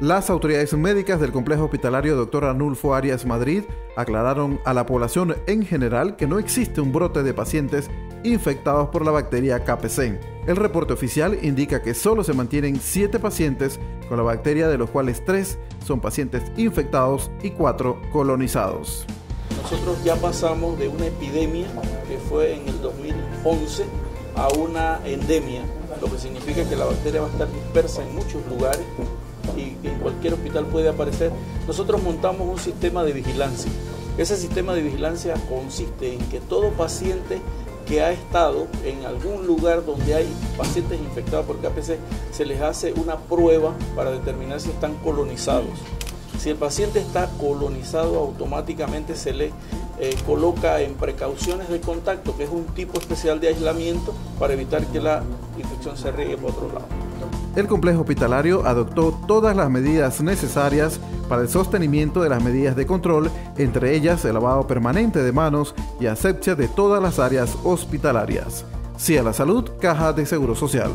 Las autoridades médicas del complejo hospitalario Dr. Anulfo Arias Madrid aclararon a la población en general que no existe un brote de pacientes infectados por la bacteria KPC. El reporte oficial indica que solo se mantienen 7 pacientes con la bacteria, de los cuales 3 son pacientes infectados y 4 colonizados. Nosotros ya pasamos de una epidemia que fue en el 2011 a una endemia, lo que significa que la bacteria va a estar dispersa en muchos lugares y en cualquier hospital puede aparecer. Nosotros montamos un sistema de vigilancia. Ese sistema de vigilancia consiste en que todo paciente que ha estado en algún lugar donde hay pacientes infectados por KPC, se les hace una prueba para determinar si están colonizados. Si el paciente está colonizado, automáticamente se le eh, coloca en precauciones de contacto, que es un tipo especial de aislamiento para evitar que la infección se riegue por otro lado. El complejo hospitalario adoptó todas las medidas necesarias para el sostenimiento de las medidas de control, entre ellas el lavado permanente de manos y asepsia de todas las áreas hospitalarias. Sí la salud, Caja de Seguro Social.